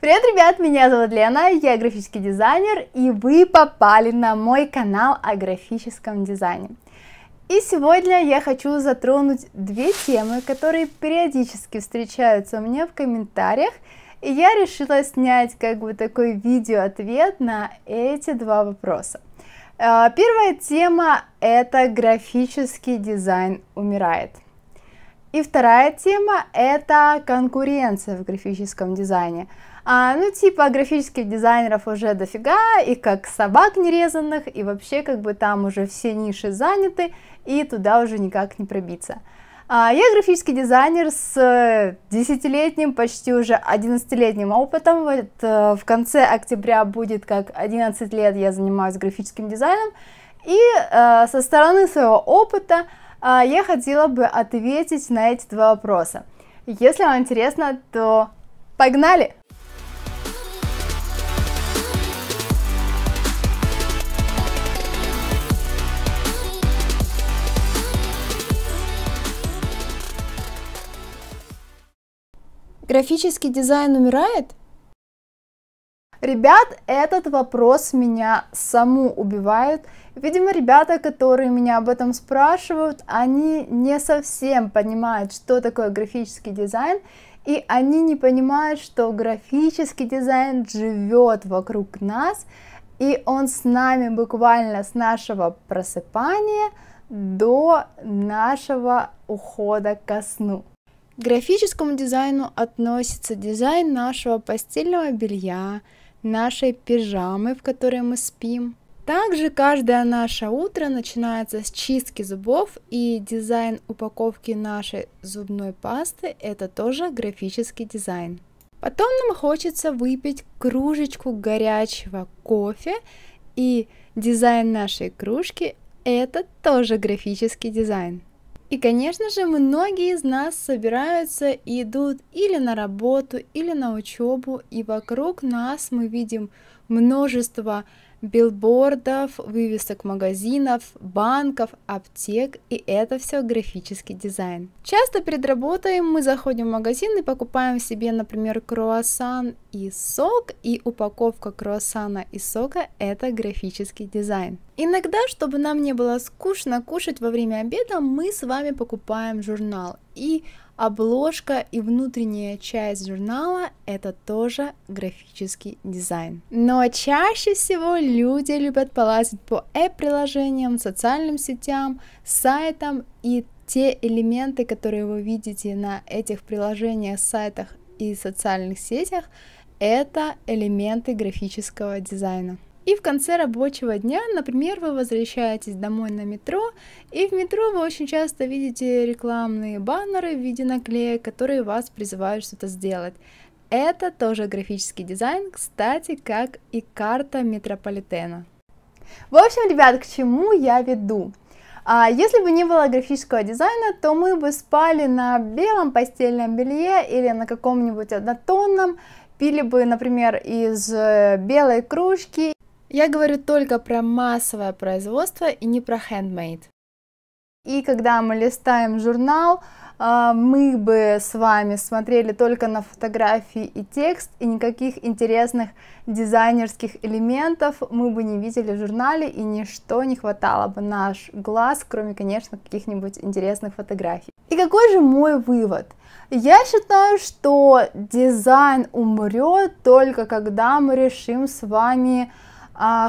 Привет, ребят, меня зовут Лена, я графический дизайнер, и вы попали на мой канал о графическом дизайне. И сегодня я хочу затронуть две темы, которые периодически встречаются у меня в комментариях, и я решила снять как бы такой видео-ответ на эти два вопроса. А, первая тема – это графический дизайн умирает. И вторая тема – это конкуренция в графическом дизайне – а, ну, типа, графических дизайнеров уже дофига, и как собак нерезанных, и вообще, как бы, там уже все ниши заняты, и туда уже никак не пробиться. А, я графический дизайнер с десятилетним, почти уже 11-летним опытом. Вот, э, в конце октября будет как 11 лет я занимаюсь графическим дизайном. И э, со стороны своего опыта э, я хотела бы ответить на эти два вопроса. Если вам интересно, то погнали! Графический дизайн умирает? Ребят, этот вопрос меня саму убивает. Видимо, ребята, которые меня об этом спрашивают, они не совсем понимают, что такое графический дизайн, и они не понимают, что графический дизайн живет вокруг нас, и он с нами буквально с нашего просыпания до нашего ухода ко сну. К графическому дизайну относится дизайн нашего постельного белья, нашей пижамы, в которой мы спим. Также каждое наше утро начинается с чистки зубов, и дизайн упаковки нашей зубной пасты – это тоже графический дизайн. Потом нам хочется выпить кружечку горячего кофе, и дизайн нашей кружки – это тоже графический дизайн. И, конечно же, многие из нас собираются и идут или на работу, или на учебу, и вокруг нас мы видим множество билбордов, вывесок магазинов, банков, аптек, и это все графический дизайн. Часто перед работой мы заходим в магазин и покупаем себе, например, круассан и сок, и упаковка круассана и сока – это графический дизайн. Иногда, чтобы нам не было скучно кушать во время обеда, мы с вами покупаем журнал, и Обложка и внутренняя часть журнала – это тоже графический дизайн. Но чаще всего люди любят полазить по app-приложениям, социальным сетям, сайтам и те элементы, которые вы видите на этих приложениях, сайтах и социальных сетях, это элементы графического дизайна. И в конце рабочего дня, например, вы возвращаетесь домой на метро, и в метро вы очень часто видите рекламные баннеры в виде наклеек, которые вас призывают что-то сделать. Это тоже графический дизайн, кстати, как и карта метрополитена. В общем, ребят, к чему я веду? А если бы не было графического дизайна, то мы бы спали на белом постельном белье или на каком-нибудь однотонном, пили бы, например, из э, белой кружки я говорю только про массовое производство и не про handmade. И когда мы листаем журнал, а, мы бы с вами смотрели только на фотографии и текст, и никаких интересных дизайнерских элементов мы бы не видели в журнале, и ничто не хватало бы наш глаз, кроме, конечно, каких-нибудь интересных фотографий. И какой же мой вывод? Я считаю, что дизайн умрет только когда мы решим с вами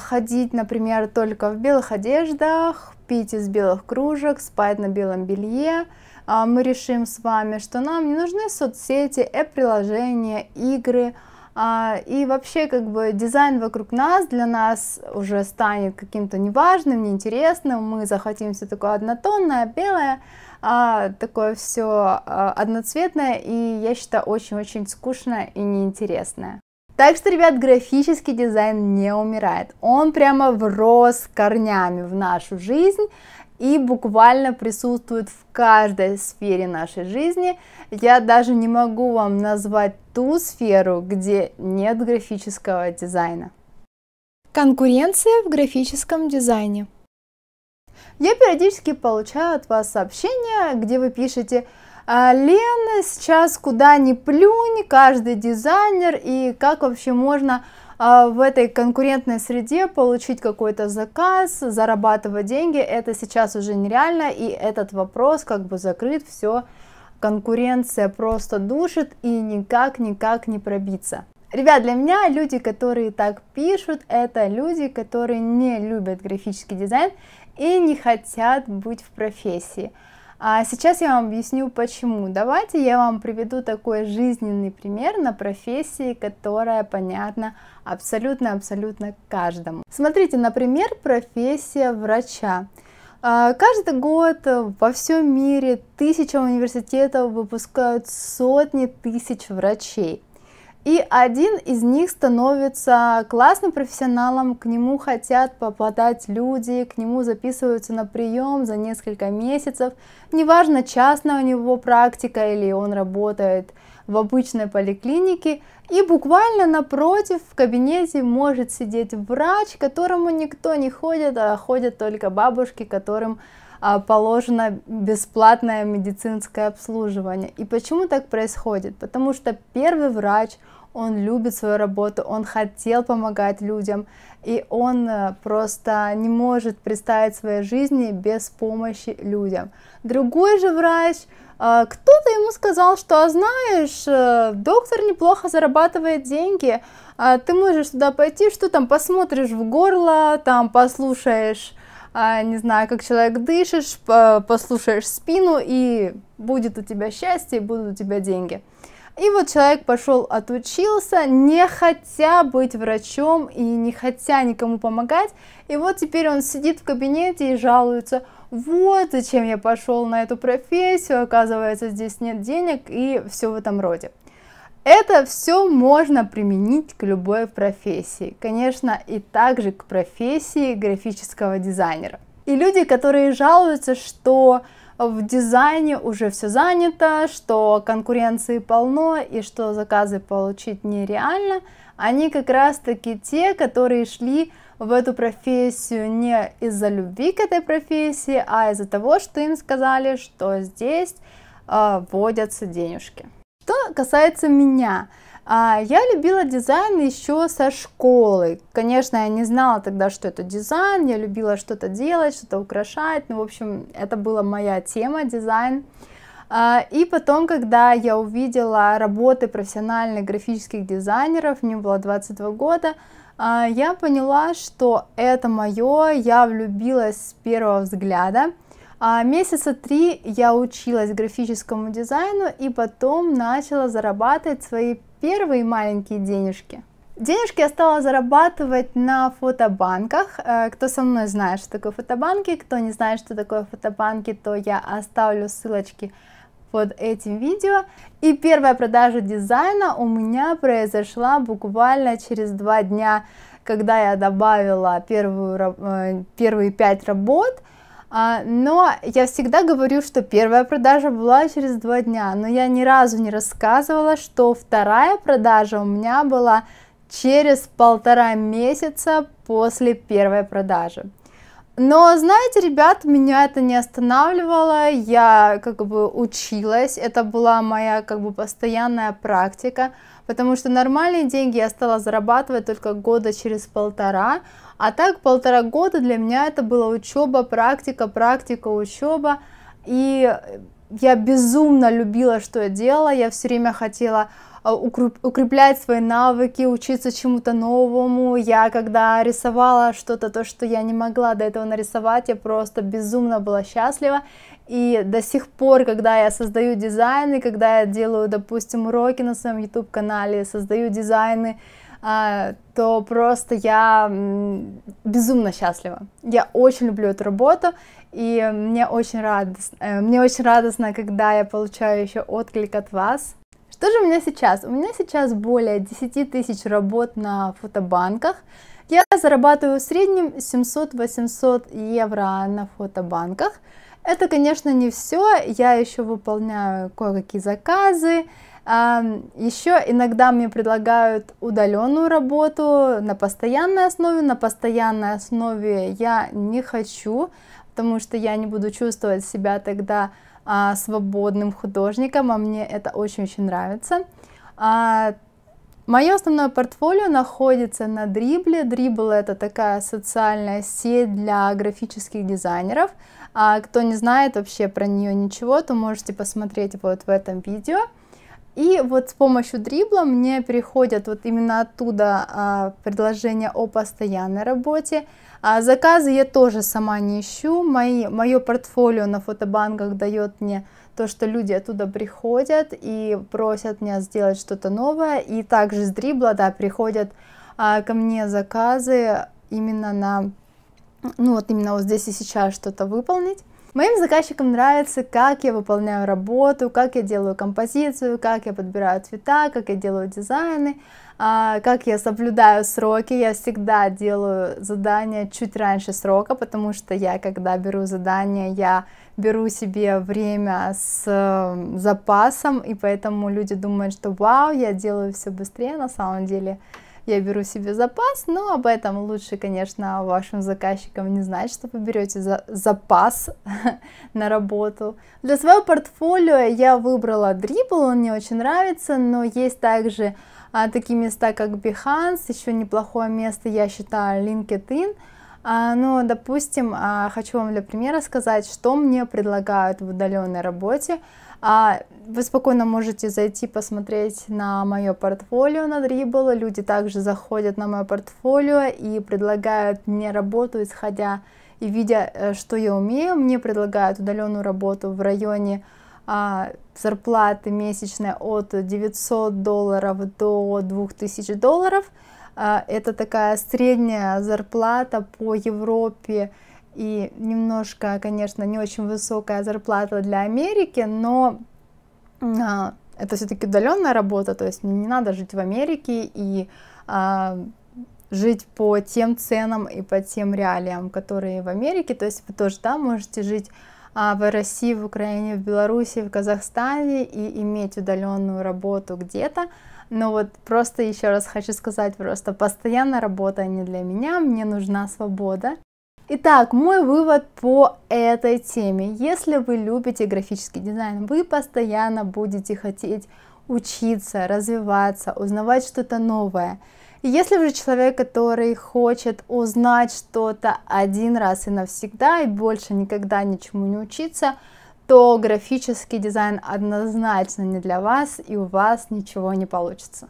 ходить, например, только в белых одеждах, пить из белых кружек, спать на белом белье. А мы решим с вами, что нам не нужны соцсети, приложения игры, а, и вообще как бы дизайн вокруг нас для нас уже станет каким-то неважным, неинтересным, мы захотим все такое однотонное, белое, а, такое все одноцветное и я считаю очень-очень скучное и неинтересное. Так что, ребят, графический дизайн не умирает. Он прямо врос корнями в нашу жизнь и буквально присутствует в каждой сфере нашей жизни. Я даже не могу вам назвать ту сферу, где нет графического дизайна. Конкуренция в графическом дизайне. Я периодически получаю от вас сообщения, где вы пишете, А Лена сейчас куда ни плюнь, каждый дизайнер, и как вообще можно а, в этой конкурентной среде получить какой-то заказ, зарабатывать деньги, это сейчас уже нереально, и этот вопрос как бы закрыт, все, конкуренция просто душит, и никак-никак не пробиться. Ребят, для меня люди, которые так пишут, это люди, которые не любят графический дизайн и не хотят быть в профессии. А сейчас я вам объясню почему. Давайте я вам приведу такой жизненный пример на профессии, которая понятна абсолютно-абсолютно каждому. Смотрите, например, профессия врача. А, каждый год во всем мире тысяча университетов выпускают сотни тысяч врачей. И один из них становится классным профессионалом, к нему хотят попадать люди, к нему записываются на прием за несколько месяцев. Неважно, частная у него практика или он работает в обычной поликлинике. И буквально напротив в кабинете может сидеть врач, к которому никто не ходит, а ходят только бабушки, которым положено бесплатное медицинское обслуживание. И почему так происходит? Потому что первый врач, он любит свою работу, он хотел помогать людям, и он э, просто не может представить своей жизни без помощи людям. Другой же врач, э, кто-то ему сказал, что, «А знаешь, э, доктор неплохо зарабатывает деньги, а ты можешь туда пойти, что там, посмотришь в горло, там послушаешь а, не знаю, как человек дышишь, послушаешь спину, и будет у тебя счастье, будут у тебя деньги. И вот человек пошел, отучился, не хотя быть врачом и не хотя никому помогать. И вот теперь он сидит в кабинете и жалуется, вот зачем я пошел на эту профессию, оказывается, здесь нет денег и все в этом роде. Это все можно применить к любой профессии, конечно, и также к профессии графического дизайнера. И люди, которые жалуются, что в дизайне уже все занято, что конкуренции полно и что заказы получить нереально, они как раз таки те, которые шли в эту профессию не из-за любви к этой профессии, а из-за того, что им сказали, что здесь э, вводятся денежки. Что касается меня, а, я любила дизайн еще со школы. Конечно, я не знала тогда, что это дизайн, я любила что-то делать, что-то украшать, ну, в общем, это была моя тема, дизайн. А, и потом, когда я увидела работы профессиональных графических дизайнеров, мне было 22 года, а, я поняла, что это мое, я влюбилась с первого взгляда. А месяца три я училась графическому дизайну и потом начала зарабатывать свои первые маленькие денежки. Денежки я стала зарабатывать на фотобанках. Э, кто со мной знает, что такое фотобанки, кто не знает, что такое фотобанки, то я оставлю ссылочки под этим видео. И первая продажа дизайна у меня произошла буквально через два дня, когда я добавила первую, э, первые пять работ – но я всегда говорю, что первая продажа была через два дня, но я ни разу не рассказывала, что вторая продажа у меня была через полтора месяца после первой продажи. Но, знаете, ребят, меня это не останавливало, я как бы училась, это была моя как бы постоянная практика, потому что нормальные деньги я стала зарабатывать только года через полтора, а так полтора года для меня это была учеба, практика, практика, учеба, и я безумно любила, что я делала, я все время хотела а, укреплять свои навыки, учиться чему-то новому. Я когда рисовала что-то, то, что я не могла до этого нарисовать, я просто безумно была счастлива. И до сих пор, когда я создаю дизайны, когда я делаю, допустим, уроки на своем YouTube-канале, создаю дизайны, то просто я безумно счастлива. Я очень люблю эту работу, и мне очень радостно, э, мне очень радостно, когда я получаю еще отклик от вас. Что же у меня сейчас? У меня сейчас более 10 тысяч работ на фотобанках. Я зарабатываю в среднем 700-800 евро на фотобанках. Это, конечно, не все. Я еще выполняю кое-какие заказы. Еще иногда мне предлагают удаленную работу на постоянной основе. На постоянной основе я не хочу, потому что я не буду чувствовать себя тогда а, свободным художником, а мне это очень-очень нравится. А, Мое основное портфолио находится на Дрибле. Дрибл это такая социальная сеть для графических дизайнеров. А кто не знает вообще про нее ничего, то можете посмотреть вот в этом видео. И вот с помощью дрибла мне переходят вот именно оттуда а, предложения о постоянной работе. А заказы я тоже сама не ищу. Мои, мое портфолио на фотобанках дает мне то, что люди оттуда приходят и просят меня сделать что-то новое. И также с дрибла, да, приходят а, ко мне заказы именно на, ну вот именно вот здесь и сейчас что-то выполнить. Моим заказчикам нравится, как я выполняю работу, как я делаю композицию, как я подбираю цвета, как я делаю дизайны, а, как я соблюдаю сроки. Я всегда делаю задания чуть раньше срока, потому что я, когда беру задание, я беру себе время с запасом, и поэтому люди думают, что вау, я делаю все быстрее, на самом деле я беру себе запас, но об этом лучше, конечно, вашим заказчикам не знать, что вы берете за запас на работу. Для своего портфолио я выбрала Dribble, он мне очень нравится, но есть также а, такие места, как Behance, еще неплохое место, я считаю, LinkedIn, а, ну, допустим, а, хочу вам для примера сказать, что мне предлагают в удаленной работе. А, вы спокойно можете зайти посмотреть на мое портфолио на Dribble. Люди также заходят на мое портфолио и предлагают мне работу, исходя и видя, э, что я умею. Мне предлагают удаленную работу в районе а, зарплаты месячной от 900 долларов до 2000 долларов. А, это такая средняя зарплата по Европе и немножко, конечно, не очень высокая зарплата для Америки, но а, это все-таки удаленная работа, то есть не надо жить в Америке и а, жить по тем ценам и по тем реалиям, которые в Америке, то есть вы тоже да, можете жить а, в России, в Украине, в Беларуси, в Казахстане и иметь удаленную работу где-то, но вот просто еще раз хочу сказать, просто постоянная работа не для меня, мне нужна свобода. Итак, мой вывод по этой теме. Если вы любите графический дизайн, вы постоянно будете хотеть учиться, развиваться, узнавать что-то новое. Если вы человек, который хочет узнать что-то один раз и навсегда и больше никогда ничему не учиться, то графический дизайн однозначно не для вас, и у вас ничего не получится.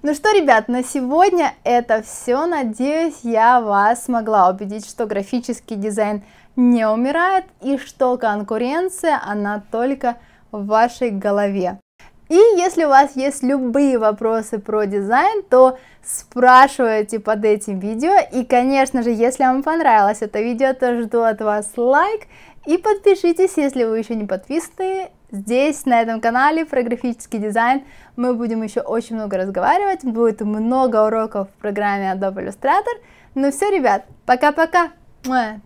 Ну что, ребят, на сегодня это все. Надеюсь, я вас смогла убедить, что графический дизайн не умирает и что конкуренция, она только в вашей голове. И если у вас есть любые вопросы про дизайн, то спрашивайте под этим видео. И, конечно же, если вам понравилось это видео, то жду от вас лайк. И подпишитесь, если вы еще не подписаны. Здесь, на этом канале про графический дизайн, мы будем еще очень много разговаривать. Будет много уроков в программе Adobe Illustrator. Ну все, ребят, пока-пока.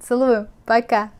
Целую. Пока.